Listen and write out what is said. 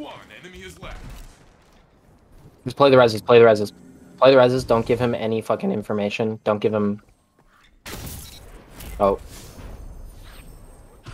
One enemy is left. Just play the reses, play the reses. Play the reses, don't give him any fucking information. Don't give him... Oh.